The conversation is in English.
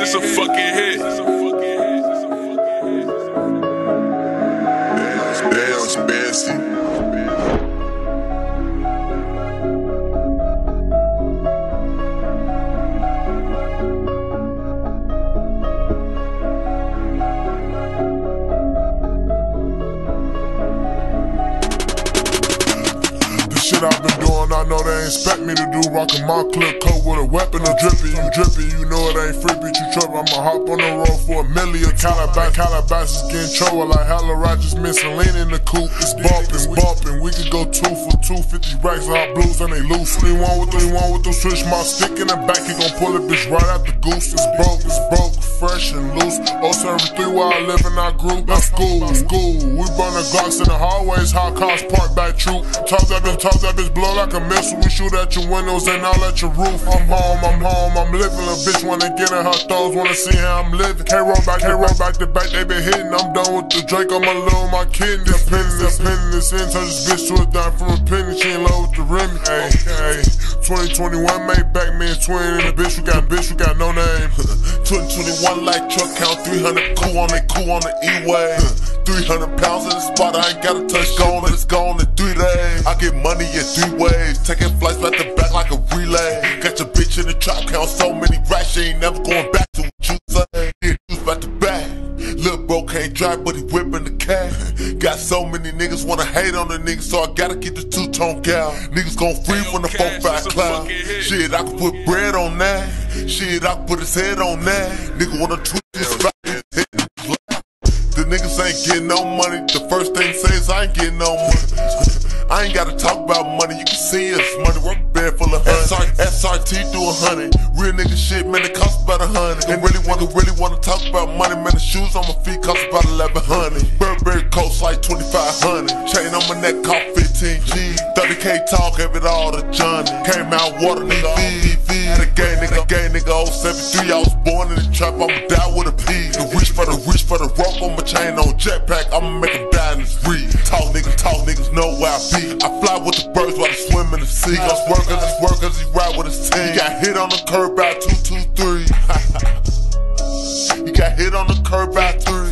it's a fucking hit. Damn, it's fancy. Shit I've been doing, I know they expect me to do. Rockin' my clip coat with a weapon or dripping. You dripping, you know it ain't free, bitch. You trip. I'ma hop on the road for a million. Calabash, Calabash is getting trouble like hella Rogers missing. Lean in the coupe, it's bumping, it's bumping. We could go two for two, 50 racks hot blues and they loose. Three one with three one with the switch. My stick in the back, he gon' pull it, bitch, right out the goose. It's broke, it's broke, fresh and loose. 073 while I live in our group. That's school, school. We burn the Glocks in the hallways, high cost park back troop. Top that bitch, top that bitch, blow like a missile. We shoot at your windows and all at your roof. I'm home, I'm home, I'm living. A bitch wanna get in her thoughts, wanna see how I'm living. Can't roll back, can't roll back to back, they been hitting. I'm done with the Drake, I'm alone, my kid. This penny, this penny, this in, turn this bitch to a dime from a penny. She ain't low with the Remy. Hey, hey. 2021 made back me and twin in the bitch, we got bitch, we got no name. 2021 like truck count 300 cool on it, cool on the E-way. 300 pounds in the spot, I ain't gotta touch gone, and it's gone in three days. I get money in three ways, taking flights back to back like a relay. Got your bitch in the trap, count so many racks, she ain't never going back bro can't drive, but he whipping the cat. Got so many niggas wanna hate on the niggas, so I gotta get the two tone gal. Niggas gon' free from the 4 5 cloud. Shit, I can put bread on that. Shit, I can put his head on that. Nigga wanna tweet his back. The niggas ain't getting no money. The first thing say is I ain't getting no money. I ain't gotta talk about money, you can see us. Money work bed full of honey. SRT do a hundred. Real nigga shit, man, it cost about a hundred. And really wanna, really wanna talk about money, man, the shoes on my feet cost about eleven hundred. Burberry coats like twenty five hundred. Chain on my neck cost fifteen G. Thirty K talk, have it all to Johnny. Came out water, nigga, VV. Had a nigga, gay nigga, 073. I was born in the trap, I'ma die with a P. The reach for the reach for the rock on my chain on jetpack, I'ma make him die in. Talk nigga, talk VIP. I fly with the birds while I swim in the sea. Us workers, us workers, he ride with his team. He got hit on the curb by 223. he got hit on the curb by 3.